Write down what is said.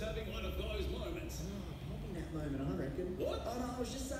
just having one of those moments. Oh, probably that moment, I reckon. What? Oh, no, I was just saying,